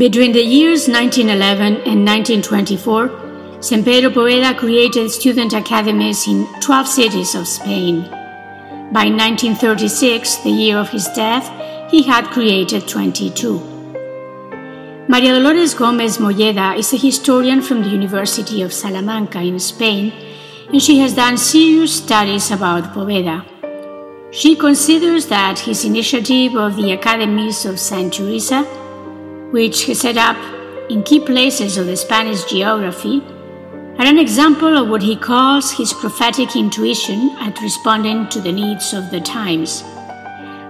Between the years 1911 and 1924, San Pedro Poveda created student academies in 12 cities of Spain. By 1936, the year of his death, he had created 22. Maria Dolores Gomez Molleda is a historian from the University of Salamanca in Spain, and she has done serious studies about Poveda. She considers that his initiative of the academies of Saint Teresa which he set up in key places of the Spanish geography, are an example of what he calls his prophetic intuition at responding to the needs of the times.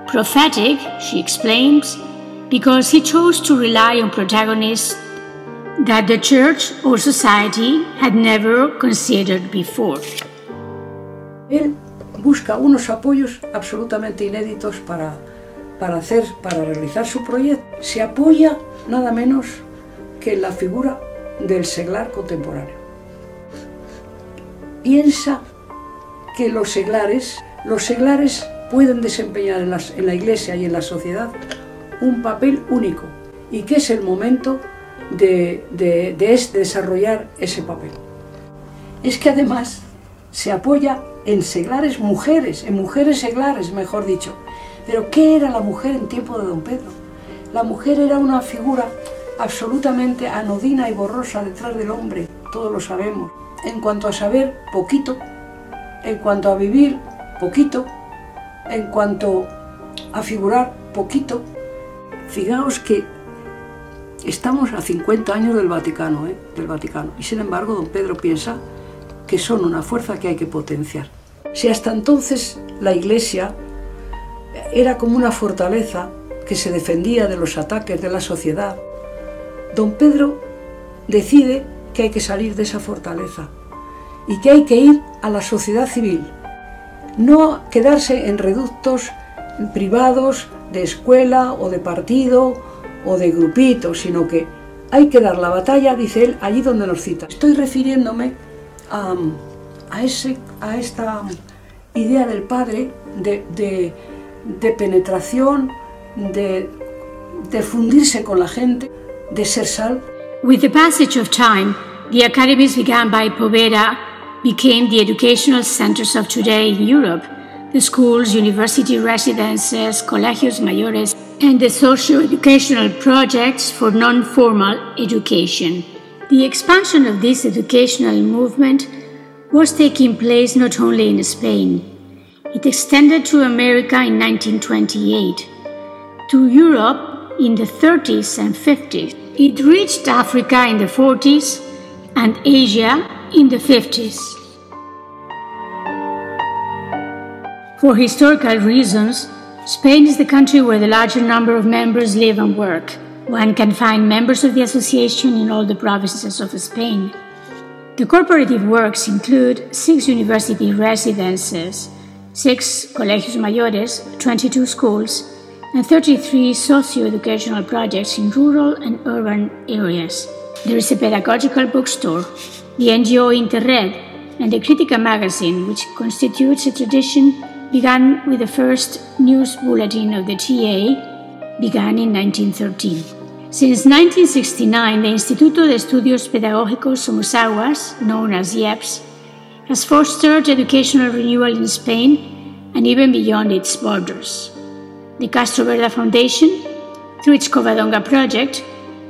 Prophetic, she explains, because he chose to rely on protagonists that the church or society had never considered before. Él busca unos apoyos absolutamente inéditos para, para hacer, para realizar su proyecto. Se apoya nada menos que la figura del seglar contemporáneo. Piensa que los seglares, los seglares pueden desempeñar en, en la iglesia y en la sociedad un papel único y que es el momento de, de, de, desarrollar ese papel. Es que además se apoya en seglares mujeres, en mujeres seglares, mejor dicho. Pero ¿qué era la mujer en tiempo de don Pedro? La mujer era una figura absolutamente anodina y borrosa detrás del hombre, todos lo sabemos. En cuanto a saber, poquito. En cuanto a vivir, poquito. En cuanto a figurar, poquito. Fijaos que estamos a 50 años del Vaticano, ¿eh? del Vaticano, y sin embargo don Pedro piensa que son una fuerza que hay que potenciar. Si hasta entonces la Iglesia era como una fortaleza que se defendía de los ataques de la sociedad, don Pedro decide que hay que salir de esa fortaleza y que hay que ir a la sociedad civil, no quedarse en reductos privados de escuela o de partido o de grupito, sino que hay que dar la batalla, dice él, allí donde nos cita. Estoy refiriéndome a, a, ese, a esta idea del padre de, de, de penetración, de, de fundirse con la gente, de ser sal. With the passage of time, the academies began by Poveda became the educational centers of today in Europe. The schools, university residences, colegios mayores, and the socio-educational projects for non-formal education. The expansion of this educational movement was taking place not only in Spain. It extended to America in 1928 to Europe in the 30s and 50s. It reached Africa in the 40s and Asia in the 50s. For historical reasons, Spain is the country where the larger number of members live and work. One can find members of the association in all the provinces of Spain. The corporative works include six university residences, six colegios mayores, 22 schools, and 33 socio-educational projects in rural and urban areas. There is a pedagogical bookstore, the NGO Interred, and the Critica magazine, which constitutes a tradition began with the first news bulletin of the TA, began in 1913. Since 1969, the Instituto de Estudios Pedagógicos Somosaguas, known as IEPS, has fostered educational renewal in Spain and even beyond its borders. The Castro Verde Foundation, through its Covadonga project,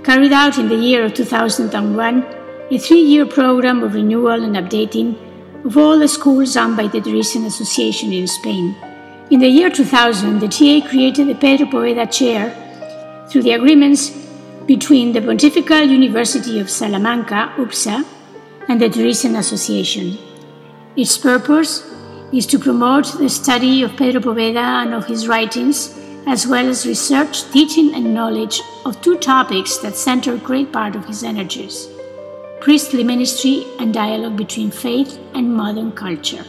carried out in the year of 2001 a three year program of renewal and updating of all the schools run by the Teresian Association in Spain. In the year 2000, the TA created the Pedro Poveda Chair through the agreements between the Pontifical University of Salamanca, UPSA, and the Teresian Association. Its purpose is to promote the study of Pedro Poveda and of his writings as well as research, teaching, and knowledge of two topics that center a great part of his energies priestly ministry and dialogue between faith and modern culture.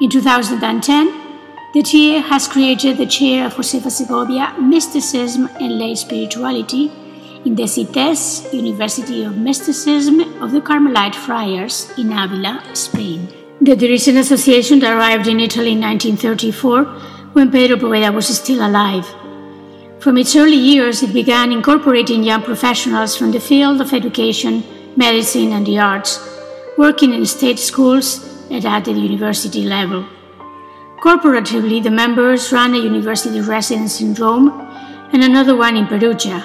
In 2010, the TA has created the chair of Josefa Segovia Mysticism and Lay Spirituality, in the CITES University of Mysticism of the Carmelite Friars in Avila, Spain. The Teresian Association arrived in Italy in 1934 when Pedro Poveda was still alive. From its early years, it began incorporating young professionals from the field of education, medicine, and the arts, working in state schools and at the university level. Corporatively, the members run a university residence in Rome and another one in Perugia.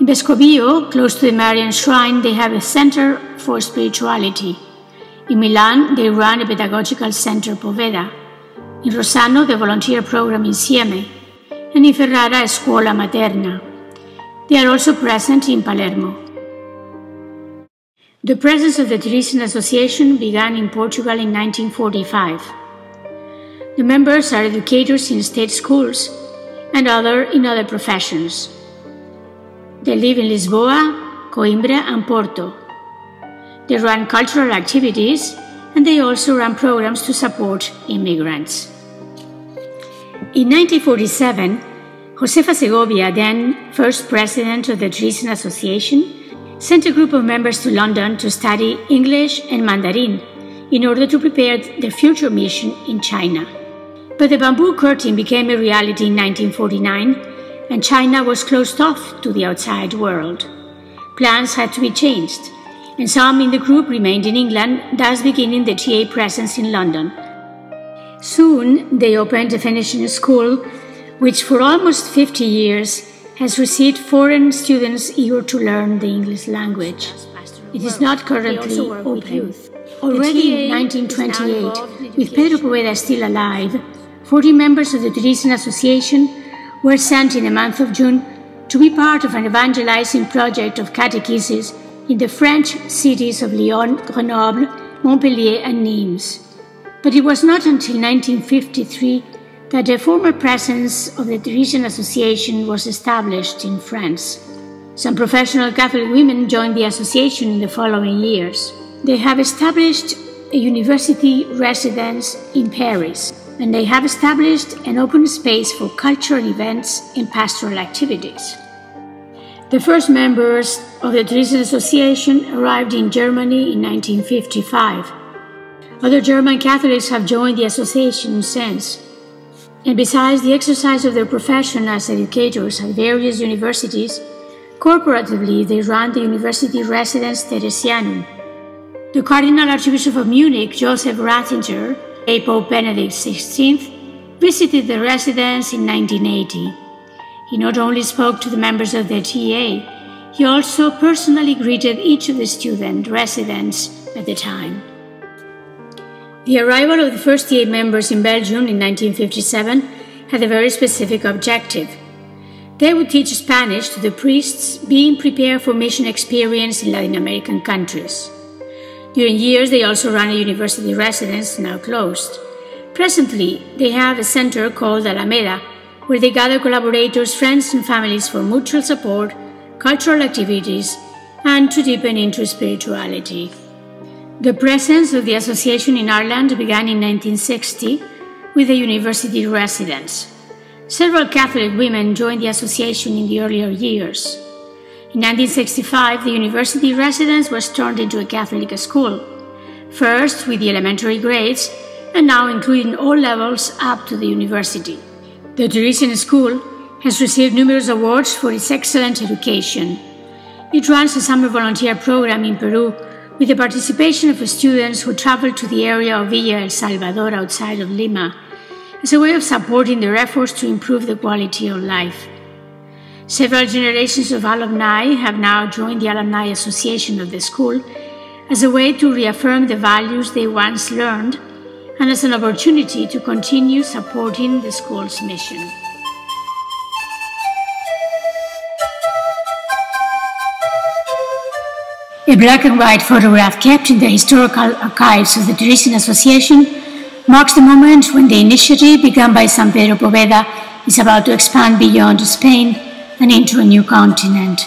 In Vescovillo, close to the Marian Shrine, they have a center for spirituality. In Milan, they run a pedagogical center Poveda. In Rossano, the volunteer program Insieme. And in Ferrara a Scuola Materna. They are also present in Palermo. The presence of the Teresian Association began in Portugal in 1945. The members are educators in state schools and other in other professions. They live in Lisboa, Coimbra, and Porto. They run cultural activities and they also run programs to support immigrants. In 1947, Josefa Segovia, then first president of the Teresian Association, sent a group of members to London to study English and Mandarin in order to prepare their future mission in China. But the bamboo curtain became a reality in 1949, and China was closed off to the outside world. Plans had to be changed, and some in the group remained in England, thus beginning the TA presence in London Soon they opened a finishing school, which for almost 50 years has received foreign students eager to learn the English language. It is not currently open. Already in 1928, with Pedro Poveda still alive, 40 members of the Teresian Association were sent in the month of June to be part of an evangelizing project of catechesis in the French cities of Lyon, Grenoble, Montpellier, and Nimes. But it was not until 1953 that the former presence of the Teresian Association was established in France. Some professional Catholic women joined the association in the following years. They have established a university residence in Paris, and they have established an open space for cultural events and pastoral activities. The first members of the Teresian Association arrived in Germany in 1955 other German Catholics have joined the association since. And besides the exercise of their profession as educators at various universities, corporatively they run the University Residence Teresianum. The Cardinal Archbishop of Munich, Joseph Ratzinger, a Pope Benedict XVI, visited the residence in 1980. He not only spoke to the members of the TA, he also personally greeted each of the student residents at the time. The arrival of the first TA members in Belgium in 1957 had a very specific objective. They would teach Spanish to the priests being prepared for mission experience in Latin American countries. During years, they also ran a university residence, now closed. Presently, they have a center called Alameda, where they gather collaborators, friends, and families for mutual support, cultural activities, and to deepen into spirituality. The presence of the association in Ireland began in 1960 with a university residence. Several Catholic women joined the association in the earlier years. In 1965, the university residence was turned into a Catholic school, first with the elementary grades, and now including all levels up to the university. The Teresian School has received numerous awards for its excellent education. It runs a summer volunteer program in Peru with the participation of students who traveled to the area of Villa El Salvador outside of Lima as a way of supporting their efforts to improve the quality of life. Several generations of alumni have now joined the Alumni Association of the school as a way to reaffirm the values they once learned and as an opportunity to continue supporting the school's mission. A black and white photograph kept in the historical archives of the Teresian Association marks the moment when the initiative begun by San Pedro Poveda is about to expand beyond Spain and into a new continent.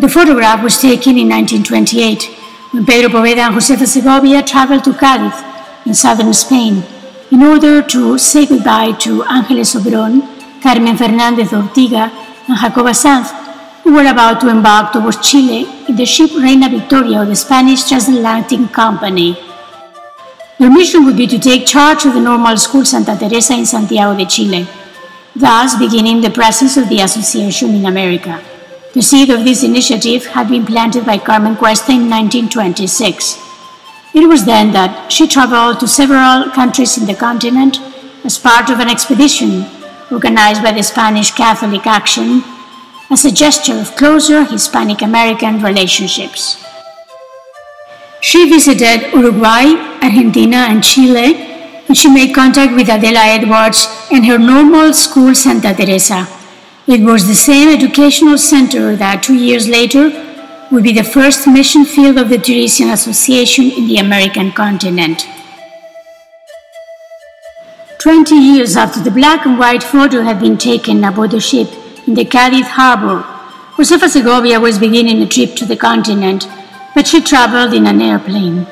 The photograph was taken in 1928 when Pedro Poveda and Josefa Segovia traveled to Cádiz in southern Spain in order to say goodbye to Ángeles Obrón, Carmen Fernández Ortiga, and Jacoba Sanz, who were about to embark towards Chile in the ship Reina Victoria of the Spanish Transatlantic Company. Their mission would be to take charge of the normal school Santa Teresa in Santiago de Chile, thus beginning the presence of the association in America. The seed of this initiative had been planted by Carmen Cuesta in 1926. It was then that she traveled to several countries in the continent as part of an expedition organized by the Spanish Catholic Action as a gesture of closer Hispanic American relationships. She visited Uruguay, Argentina, and Chile, and she made contact with Adela Edwards and her normal school Santa Teresa. It was the same educational center that two years later would be the first mission field of the Teresian Association in the American continent. Twenty years after the black and white photo had been taken aboard the ship in the Cadiz harbor, Josefa Segovia was beginning a trip to the continent, but she traveled in an airplane.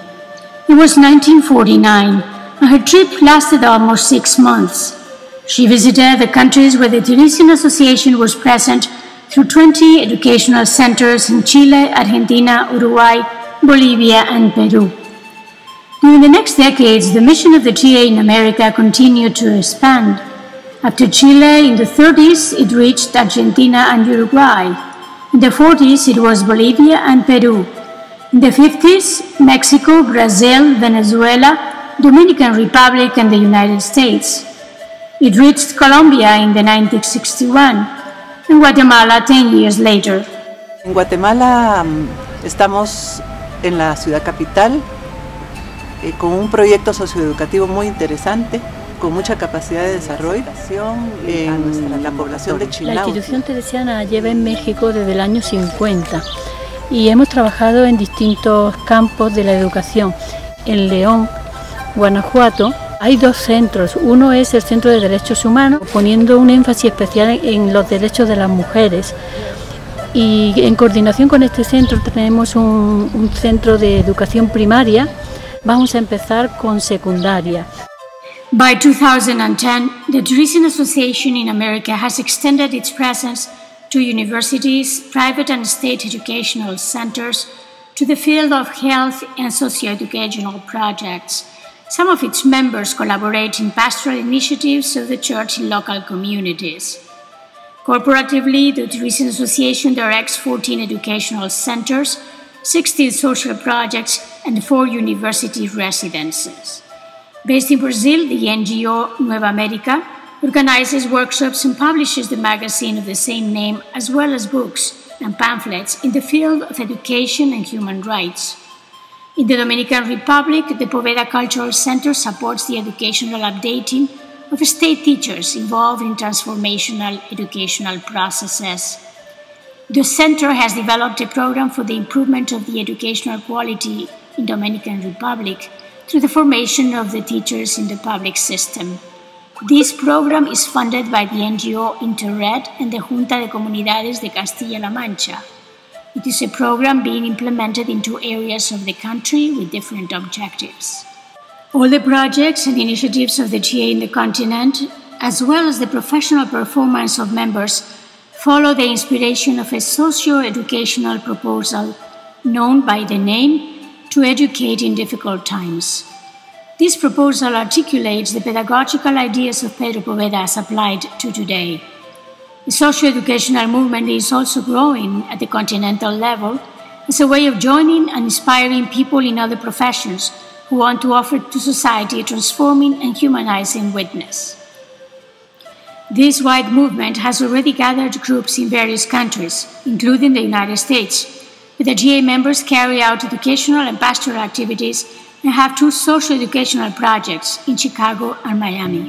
It was 1949, and her trip lasted almost six months. She visited the countries where the Teresian Association was present through 20 educational centers in Chile, Argentina, Uruguay, Bolivia, and Peru. During the next decades, the mission of the TA in America continued to expand. After Chile in the 30s, it reached Argentina and Uruguay. In the 40s, it was Bolivia and Peru. In the 50s, Mexico, Brazil, Venezuela, Dominican Republic, and the United States. It reached Colombia in the 1961 and Guatemala 10 years later. En Guatemala um, estamos en la ciudad capital, eh, con un proyecto socioeducativo muy interesante, con mucha capacidad de desarrollo en la población de Chinauti. La institución teresiana lleva en México desde el año 50 y hemos trabajado en distintos campos de la educación. En León, Guanajuato, hay dos centros. Uno es el Centro de Derechos Humanos, poniendo un énfasis especial en los derechos de las mujeres. Y en coordinación con este centro tenemos un, un centro de educación primaria Vamos a empezar con secundaria. By 2010, the Teresian Association in America has extended its presence to universities, private and state educational centers, to the field of health and socioeducational projects. Some of its members collaborate in pastoral initiatives of the church in local communities. Corporatively, the Teresian Association directs 14 educational centers 16 social projects, and four university residences. Based in Brazil, the NGO Nueva America organizes workshops and publishes the magazine of the same name, as well as books and pamphlets in the field of education and human rights. In the Dominican Republic, the Poveda Cultural Center supports the educational updating of state teachers involved in transformational educational processes. The center has developed a program for the improvement of the educational quality in Dominican Republic through the formation of the teachers in the public system. This program is funded by the NGO Interred and the Junta de Comunidades de Castilla-La Mancha. It is a program being implemented in two areas of the country with different objectives. All the projects and initiatives of the TA in the continent, as well as the professional performance of members, follow the inspiration of a socio-educational proposal known by the name To Educate in Difficult Times. This proposal articulates the pedagogical ideas of Pedro Poveda as applied to today. The socio-educational movement is also growing at the continental level as a way of joining and inspiring people in other professions who want to offer to society a transforming and humanizing witness. This wide movement has already gathered groups in various countries, including the United States, the TA members carry out educational and pastoral activities and have two social educational projects in Chicago and Miami.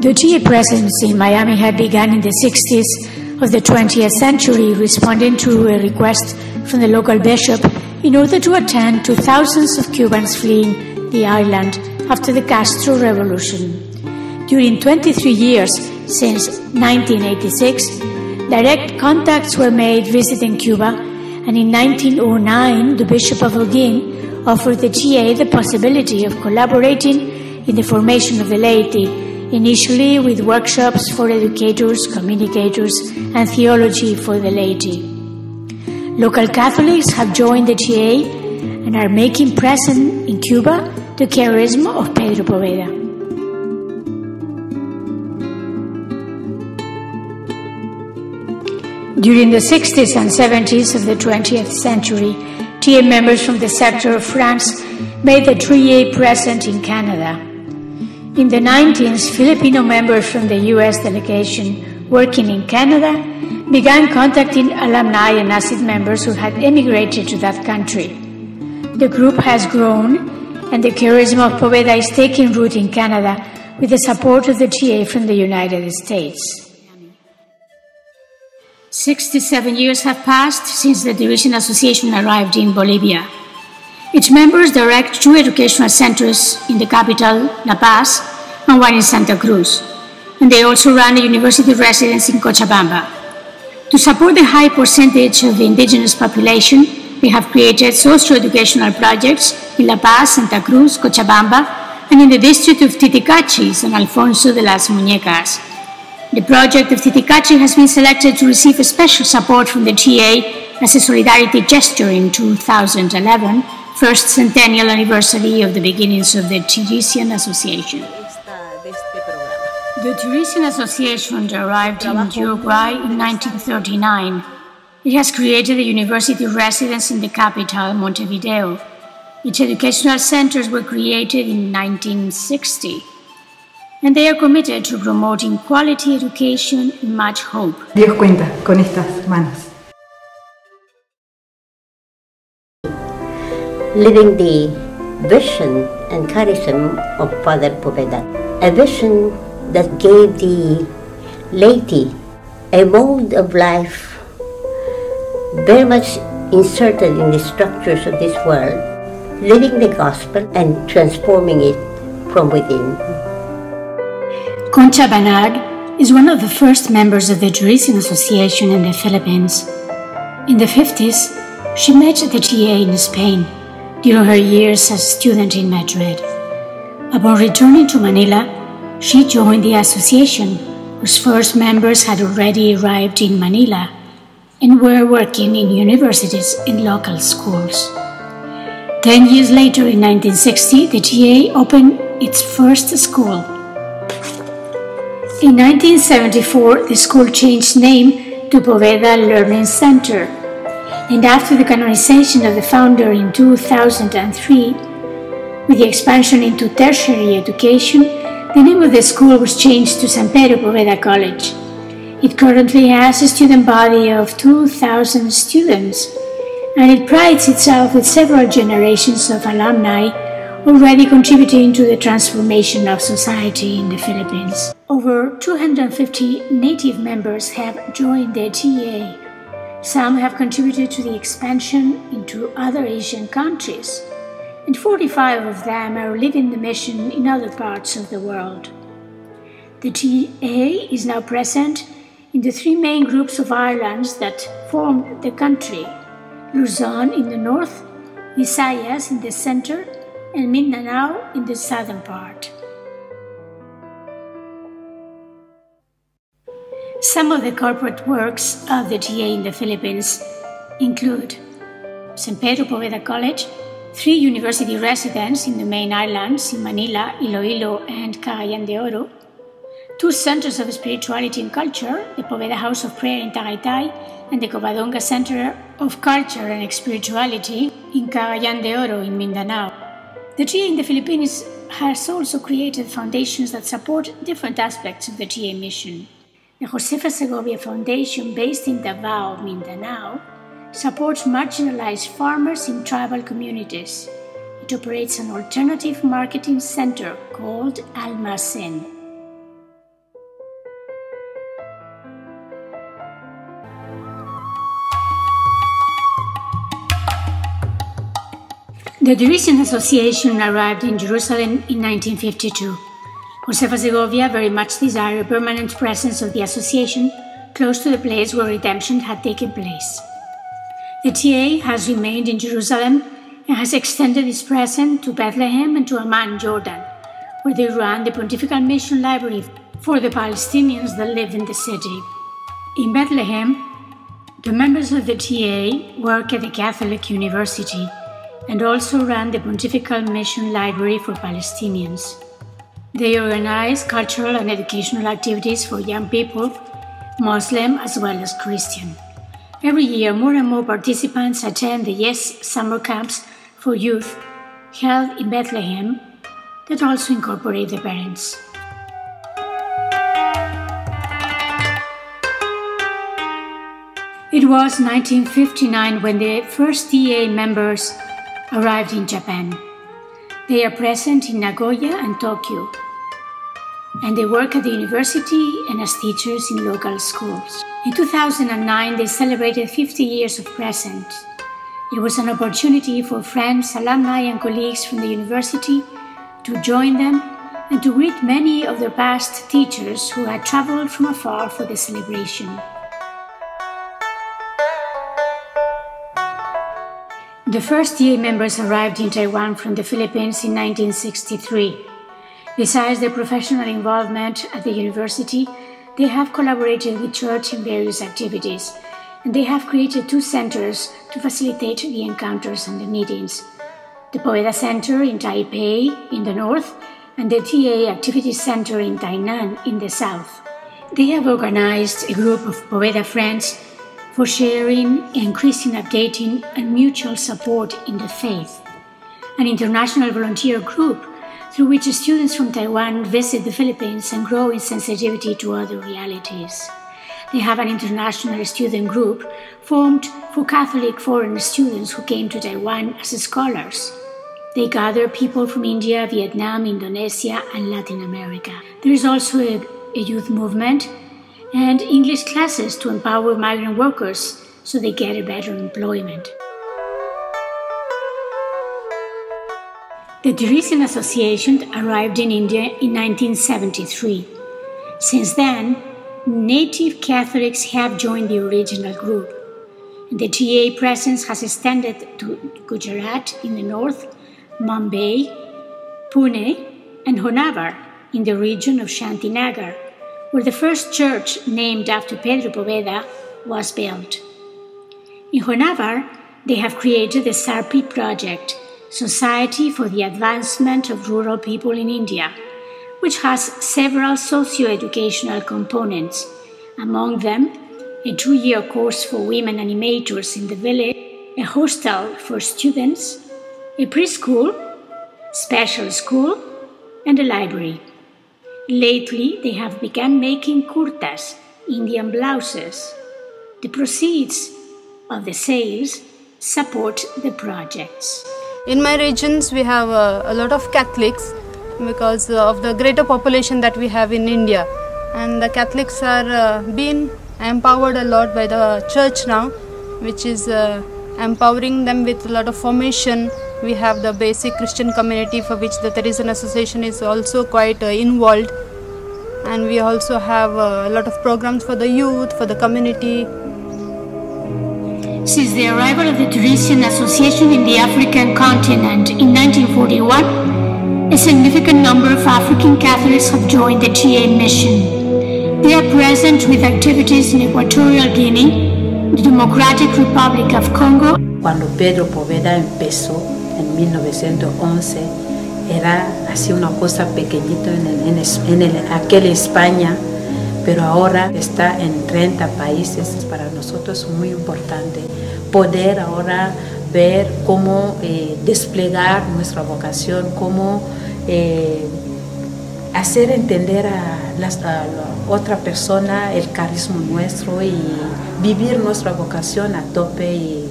The TA presence in Miami had begun in the 60s of the 20th century, responding to a request from the local bishop in order to attend to thousands of Cubans fleeing the island after the Castro Revolution. During 23 years since 1986, direct contacts were made visiting Cuba, and in 1909, the Bishop of Holguin offered the TA the possibility of collaborating in the formation of the laity initially with workshops for educators, communicators, and theology for the laity. Local Catholics have joined the TA and are making present in Cuba the charism of Pedro Poveda. During the 60s and 70s of the 20th century, TA members from the sector of France made the TA present in Canada. In the 90s, Filipino members from the US delegation working in Canada began contacting alumni and ASID members who had emigrated to that country. The group has grown, and the charisma of Poveda is taking root in Canada with the support of the TA from the United States. 67 years have passed since the Division Association arrived in Bolivia. Its members direct two educational centers in the capital, La Paz, and one in Santa Cruz. And they also run a university residence in Cochabamba. To support the high percentage of the indigenous population, we have created socio-educational projects in La Paz, Santa Cruz, Cochabamba, and in the district of Titicachi, San Alfonso de las Muñecas. The project of Titicachi has been selected to receive a special support from the TA as a solidarity gesture in 2011 first centennial anniversary of the beginnings of the Teresian Association. The Teresian Association arrived in Uruguay in 1939. It has created a university residence in the capital, Montevideo. Its educational centers were created in 1960. And they are committed to promoting quality education and much hope. Dios cuenta con estas manos. living the vision and charism of Father Poveda. A vision that gave the laity a mode of life very much inserted in the structures of this world, living the gospel and transforming it from within. Concha Banag is one of the first members of the Teresian Association in the Philippines. In the 50s, she met the TA in Spain during her years as a student in Madrid. Upon returning to Manila, she joined the association, whose first members had already arrived in Manila and were working in universities and local schools. Ten years later, in 1960, the TA opened its first school. In 1974, the school changed name to Poveda Learning Center and after the canonization of the founder in 2003, with the expansion into tertiary education, the name of the school was changed to San Pedro Poveda College. It currently has a student body of 2,000 students, and it prides itself with several generations of alumni already contributing to the transformation of society in the Philippines. Over 250 native members have joined the TA some have contributed to the expansion into other Asian countries, and 45 of them are living the mission in other parts of the world. The TA is now present in the three main groups of islands that form the country Luzon in the north, Visayas in the center, and Mindanao in the southern part. Some of the corporate works of the TA in the Philippines include San Pedro Poveda College, three university residences in the main islands in Manila, Iloilo, and Cagayan de Oro, two centers of spirituality and culture, the Poveda House of Prayer in Tagaytay and the Covadonga Center of Culture and Spirituality in Cagayan de Oro in Mindanao. The TA in the Philippines has also created foundations that support different aspects of the TA mission. The Josefa Segovia Foundation, based in Davao, Mindanao, supports marginalized farmers in tribal communities. It operates an alternative marketing center called Almacen. The Teresian Association arrived in Jerusalem in 1952. Josefa Segovia very much desired a permanent presence of the association close to the place where redemption had taken place. The TA has remained in Jerusalem and has extended its presence to Bethlehem and to Amman, Jordan, where they run the Pontifical Mission Library for the Palestinians that live in the city. In Bethlehem, the members of the TA work at the Catholic University and also run the Pontifical Mission Library for Palestinians. They organize cultural and educational activities for young people, Muslim as well as Christian. Every year, more and more participants attend the Yes summer camps for youth held in Bethlehem that also incorporate the parents. It was 1959 when the first TA members arrived in Japan. They are present in Nagoya and Tokyo, and they work at the university and as teachers in local schools. In 2009, they celebrated 50 years of presence. It was an opportunity for friends, alumni, and colleagues from the university to join them and to greet many of their past teachers who had traveled from afar for the celebration. The first TA members arrived in Taiwan from the Philippines in 1963. Besides their professional involvement at the university, they have collaborated with church in various activities, and they have created two centers to facilitate the encounters and the meetings. The Poveda Center in Taipei in the north and the TA Activity Center in Tainan in the south. They have organized a group of Poveda friends for sharing, increasing updating, and mutual support in the faith. An international volunteer group through which students from Taiwan visit the Philippines and grow in sensitivity to other realities. They have an international student group formed for Catholic foreign students who came to Taiwan as scholars. They gather people from India, Vietnam, Indonesia, and Latin America. There is also a, a youth movement and English classes to empower migrant workers so they get a better employment. The Teresian Association arrived in India in 1973. Since then, native Catholics have joined the original group. The TA presence has extended to Gujarat in the north, Mumbai, Pune, and Honavar in the region of Shantinagar where the first church named after Pedro Poveda was built. In Honavar, they have created the SARPI project, Society for the Advancement of Rural People in India, which has several socio-educational components, among them a two-year course for women animators in the village, a hostel for students, a preschool, special school, and a library. Lately, they have begun making kurtas, Indian blouses. The proceeds of the sales support the projects. In my regions, we have uh, a lot of Catholics because of the greater population that we have in India. And the Catholics are uh, being empowered a lot by the church now, which is uh, empowering them with a lot of formation we have the basic Christian community for which the Teresian Association is also quite uh, involved and we also have uh, a lot of programs for the youth, for the community. Since the arrival of the Teresian Association in the African continent in 1941, a significant number of African Catholics have joined the TA mission. They are present with activities in Equatorial Guinea, Democratic Republic of Congo. Cuando Pedro Poveda empezó en 1911 era así una cosa pequeñita en, el, en, en el, aquel España, pero ahora está en 30 países. Para nosotros es muy importante poder ahora ver cómo eh, desplegar nuestra vocación, cómo eh, hacer entender a, las, a, la otra persona el carisma nuestro y vivir nuestra vocación a tope y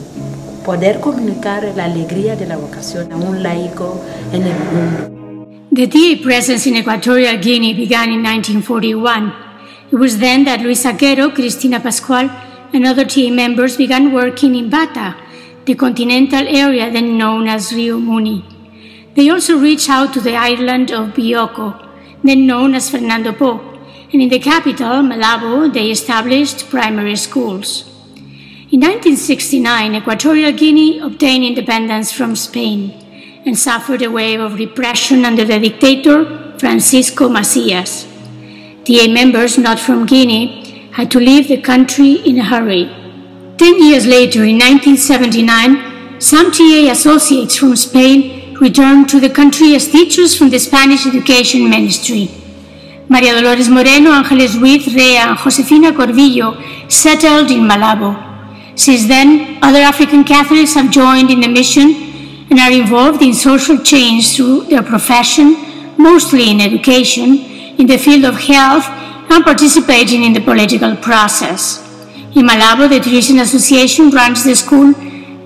poder comunicar la alegría de la vocación a un laico en el mundo. The TA presence in Equatorial Guinea began in 1941. It was then that Luis Aquero, Cristina Pascual, and other TA members began working in Bata, the continental area then known as Rio Muni. They also reached out to the island of Bioko, then known as Fernando Po, and in the capital, Malabo, they established primary schools. In 1969, Equatorial Guinea obtained independence from Spain and suffered a wave of repression under the dictator Francisco Macias. TA members not from Guinea had to leave the country in a hurry. Ten years later, in 1979, some TA associates from Spain returned to the country as teachers from the Spanish Education Ministry. Maria Dolores Moreno, Ángeles Ruiz Rea, and Josefina Corvillo settled in Malabo. Since then, other African Catholics have joined in the mission and are involved in social change through their profession, mostly in education, in the field of health, and participating in the political process. In Malabo, the Teresian Association runs the school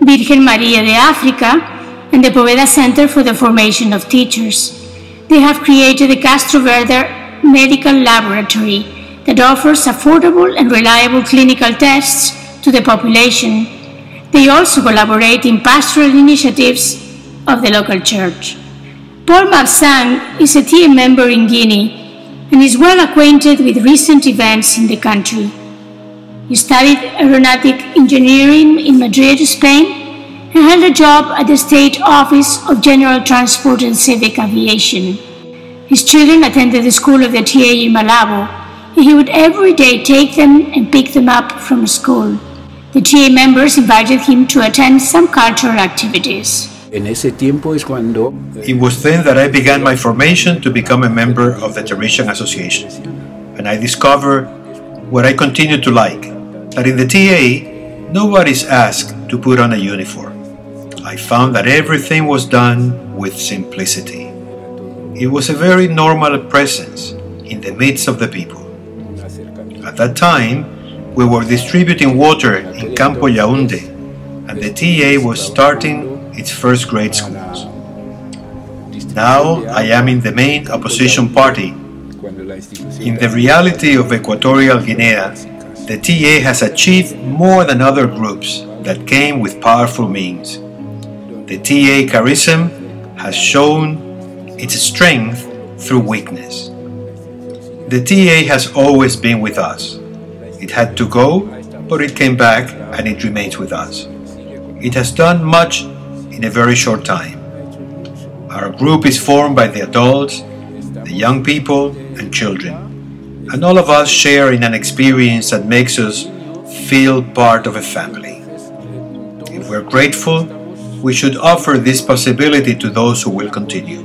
Virgen María de África and the Poveda Center for the Formation of Teachers. They have created the Castro Verde Medical Laboratory that offers affordable and reliable clinical tests to the population. They also collaborate in pastoral initiatives of the local church. Paul Mabsang is a team member in Guinea and is well acquainted with recent events in the country. He studied aeronautic engineering in Madrid, Spain, and held a job at the State Office of General Transport and Civic Aviation. His children attended the school of the TA in Malabo, and he would every day take them and pick them up from school. The TA members invited him to attend some cultural activities. It was then that I began my formation to become a member of the Teresian Association, and I discovered what I continue to like that in the TA, nobody's asked to put on a uniform. I found that everything was done with simplicity. It was a very normal presence in the midst of the people. At that time, we were distributing water in Campo Yaounde, and the TA was starting its first grade schools. Now I am in the main opposition party. In the reality of Equatorial Guinea, the TA has achieved more than other groups that came with powerful means. The TA charism has shown its strength through weakness. The TA has always been with us. It had to go, but it came back and it remains with us. It has done much in a very short time. Our group is formed by the adults, the young people, and children. And all of us share in an experience that makes us feel part of a family. If we're grateful, we should offer this possibility to those who will continue.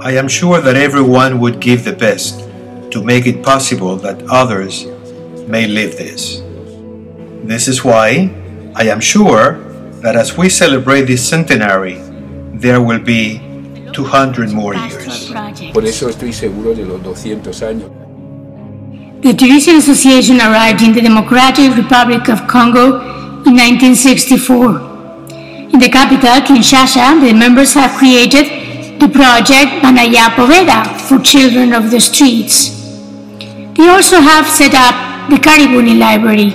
I am sure that everyone would give the best to make it possible that others may live this. This is why I am sure that as we celebrate this centenary, there will be 200 more years. Por eso estoy seguro de los 200 años. The Teresian Association arrived in the Democratic Republic of Congo in 1964. In the capital, Kinshasa, the members have created the project Banaya Poveda for children of the streets. They also have set up the Karibuni Library.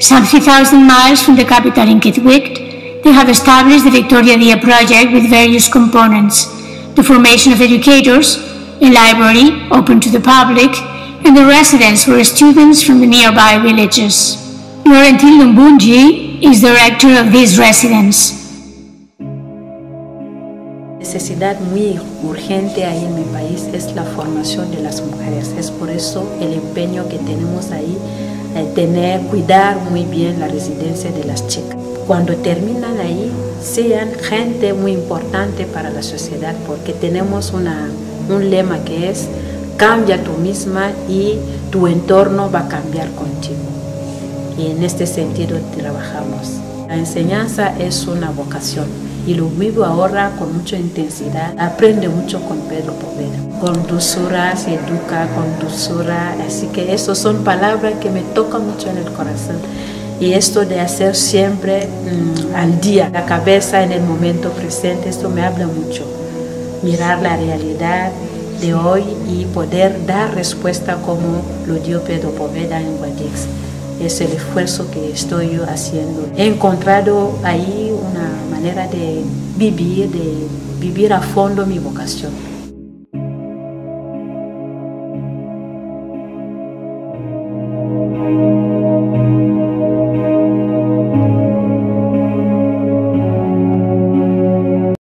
Some 3,000 miles from the capital in Kikwit, they have established the Victoria Dia project with various components the formation of educators, a library open to the public, and the residence for students from the nearby villages. Laurentin Lumbunji is director of this residence. necesidad muy urgente ahí en mi país es la formación de las mujeres. Es por eso el empeño que tenemos ahí, de tener, cuidar muy bien la residencia de las chicas. Cuando terminan ahí, sean gente muy importante para la sociedad, porque tenemos una, un lema que es cambia tú misma y tu entorno va a cambiar contigo. Y en este sentido trabajamos. La enseñanza es una vocación y lo vivo ahora con mucha intensidad. Aprende mucho con Pedro Poveda. Con dulzura se educa, con dulzura. Así que esas son palabras que me tocan mucho en el corazón. Y esto de hacer siempre mmm, al día, la cabeza en el momento presente, esto me habla mucho. Mirar la realidad de hoy y poder dar respuesta como lo dio Pedro Poveda en Guadix. Es el esfuerzo que estoy yo haciendo. He encontrado ahí una manera de vivir, de vivir a fondo mi vocación.